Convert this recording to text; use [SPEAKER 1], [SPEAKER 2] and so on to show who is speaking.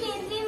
[SPEAKER 1] que